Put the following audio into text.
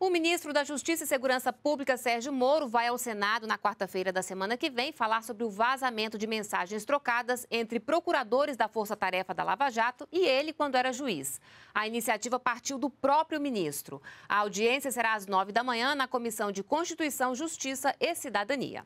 O ministro da Justiça e Segurança Pública, Sérgio Moro, vai ao Senado na quarta-feira da semana que vem falar sobre o vazamento de mensagens trocadas entre procuradores da Força Tarefa da Lava Jato e ele quando era juiz. A iniciativa partiu do próprio ministro. A audiência será às nove da manhã na Comissão de Constituição, Justiça e Cidadania.